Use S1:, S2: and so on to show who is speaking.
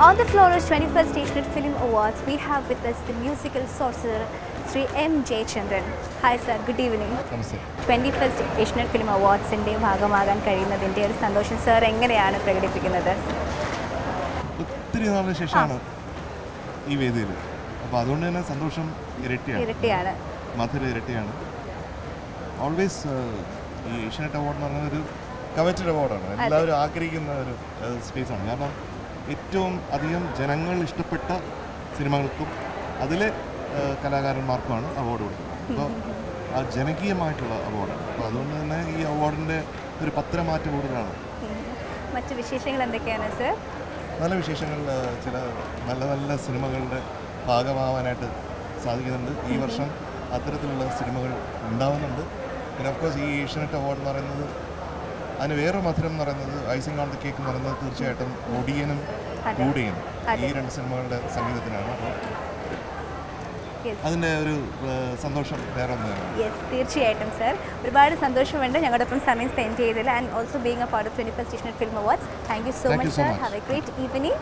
S1: Flores 21st Asian Film Awards, we have with us the musical sorcerer Shri M. Hi sir, good evening.
S2: നമസ്തേ
S1: twenty first Asian film അവാർഡ്സിന്റെ ഭാഗമാകാൻ കഴിയുന്നതിന്റെ ഒരു സന്തോഷം sir എങ്ങനെയാണ് പ്രകടിപ്പിക്കുന്നത്?
S2: ഒത്തിരി നാളിന് ശേഷമാണ് ഈ വേദിയിൽ. അപ്പോൾ അതുകൊണ്ട് തന്നെ സന്തോഷം ഇരട്ടിയാണ്.
S1: ഇരട്ടിയാണ്.
S2: മധുര ഇരട്ടിയാണ്. ഓൾവേസ് ഈ ഏഷ്യനെറ്റ് അവാർഡ് എന്ന് പറയുന്നത് ഒരു കവറ്റഡ് അവാർഡാണ് എല്ലാവരും ആഗ്രഹിക്കുന്ന ഒരു സ്പേസാണ് കാരണം ഏറ്റവും അധികം ജനങ്ങൾ ഇഷ്ടപ്പെട്ട സിനിമകൾക്കും അതിലെ കലാകാരന്മാർക്കുമാണ് അവാർഡ് കൊടുക്കുന്നത് അപ്പോൾ ആ ജനകീയമായിട്ടുള്ള അവാർഡാണ് അപ്പോൾ അതുകൊണ്ട് തന്നെ ഈ അവാർഡിന്റെ ഒരു പത്രമാറ്റ കൂടുതലാണ്.
S1: മറ്റു വിശേഷങ്ങൾ എന്തൊക്കെയാണ് സർ?
S2: നല്ല വിശേഷങ്ങൾ ചില നല്ല നല്ല സിനിമകളുടെ ഭാഗമാവാനായിട്ട് സാധിക്കുന്നുണ്ട്. ഈ വർഷം അത്തരത്തിലുള്ള സിനിമകൾ ഉണ്ടാവുന്നുണ്ട്. പിന്നെ ഓഫ്കോഴ്സ് ഈ ഏഷ്യനെറ്റ് അവാർഡ് എന്ന് പറയുന്നത് അതിന് വേറൊരു മധുരം എന്ന് പറയുന്നത് ഐസിംഗ് ഓൺ ദി കേക്ക് എന്ന് പറയുന്നത് തീർച്ചയായിട്ടും ഒടിയനും. കൂടിയനും ഈ രണ്ട് സിനിമകളുടെ സംഗീതത്തിനാണ്. അപ്പോൾ അതിന്റെ ഒരു സന്തോഷം വേറെ
S1: യെസ് തീർച്ചയായിട്ടും സർ ഒരുപാട് സന്തോഷമുണ്ട് ഞങ്ങളുടെ ഒപ്പം സമയം സ്പെൻഡ് ചെയ്തതിൽ. And also being a part of twenty first film awards thank you so much sir have a great evening